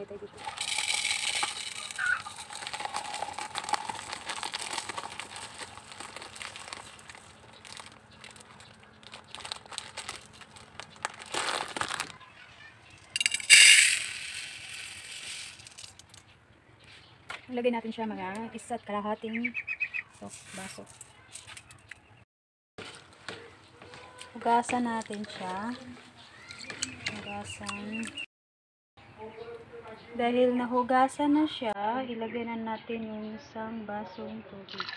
Lagay tayo dito. Ilagay natin siya mga isa't kalahating so, baso. Hugasan natin siya. Hugasan. Dahil nahugasan na siya, ilagay na natin yung isang basong tubig.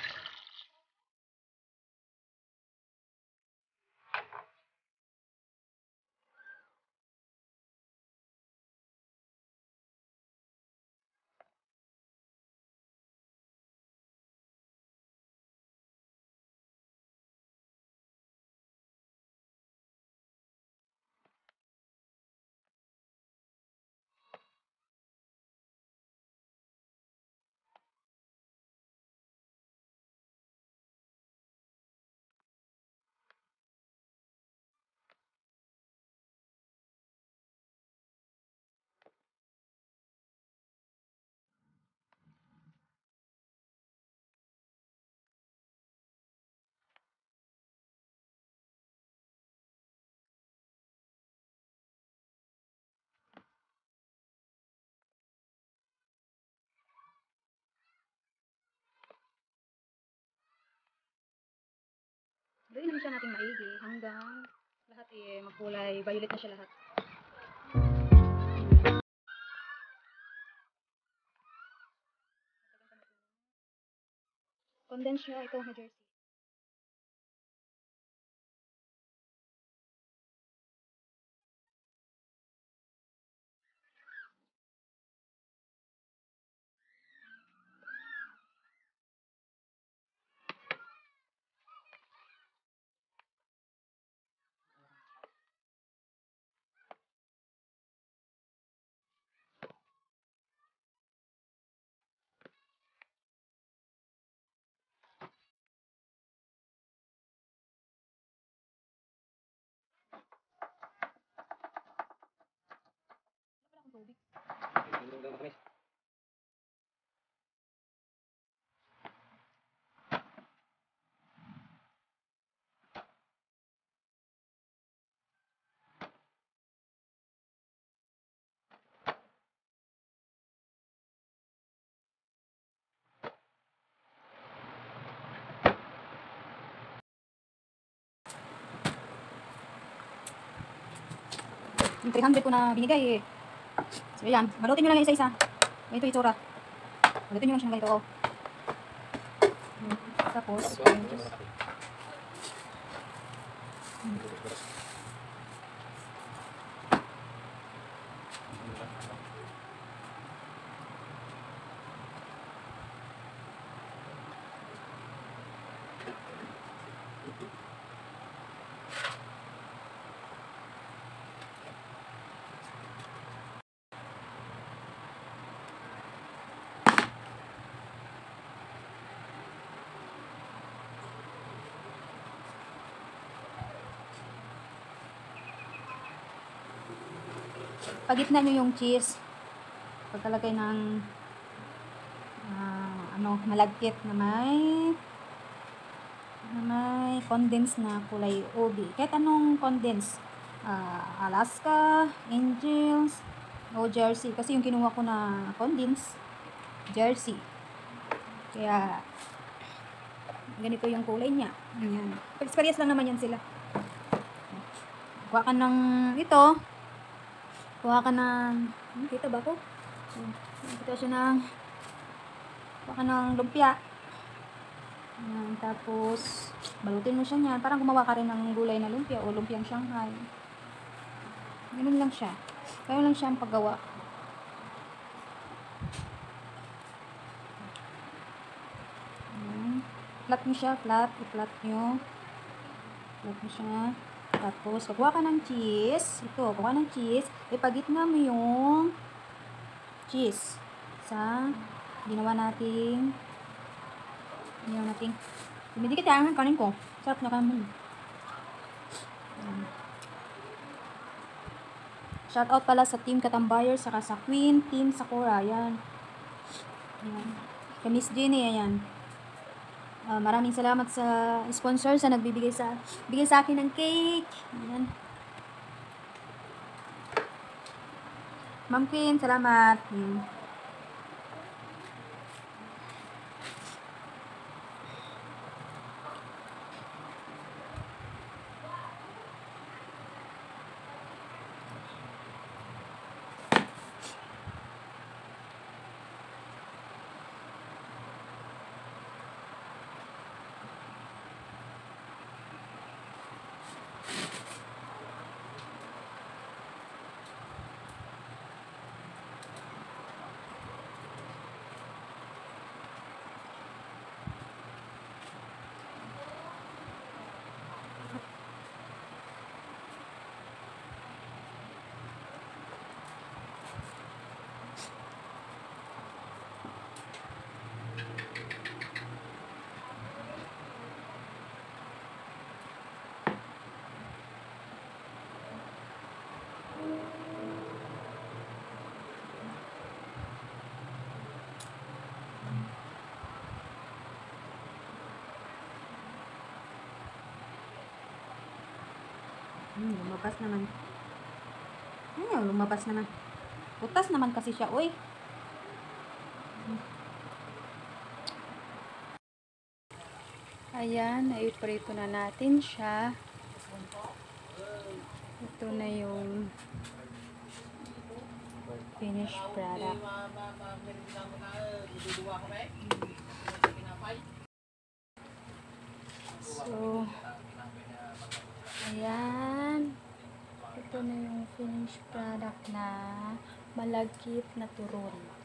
Siya natin maigi hanggang lahat eh magkulay violet na siya lahat. Condense siya ito na jersey. Tubig. Yung 300 ko na binigay eh. So yan, balutin nyo lang yung isa-isa. Ito yung itsura. Balutin nyo lang siya ng ganito. Oh. Hmm. Tapos, just- Hmm. Pagitna nyo yung cheese. Pagkalagay ng ah, ano, malagkit na may na may condense na kulay ubi. Kahit anong condense Ah, Alaska, Angels o Jersey. Kasi yung kinuha ko na condense Jersey. Kaya ganito yung kulay niya. Ayan. Parehas lang naman yan sila. Kuha ka ng ito kuha ka ng kita ba ko? kita siya ng kuha ka ng lumpia. Ayan, tapos balutin mo siya niyan. Parang gumawa ka rin ng gulay na lumpia o lumpiang Shanghai. Ganun lang siya. Ganun lang siya ang paggawa. Ayan. flat mo siya flat. I-flat nyo. Flat mo siya tapos, kukuha ka ng cheese. Ito, kukuha ng cheese. Ipagitna mo yung cheese sa ginawa nating ginawa nating dumidikit yan kanin ko. Sarap na kanin. Shout out pala sa Team Katambayer, saka sa Queen, Team Sakura, yan. Yan. Kay Miss Jenny, ayan. Ah, maraming salamat sa sponsor sa nagbibigay sa bigay sa akin ng cake. Ayan. Ma'am Queen, salamat. Ayan. Hmm, lumabas naman. Ayun, lumabas naman. Putas naman kasi siya, uy. Ayan, naiprito na natin siya. Ito na yung finished product. So, ayan. Finished product na malagkit na turon.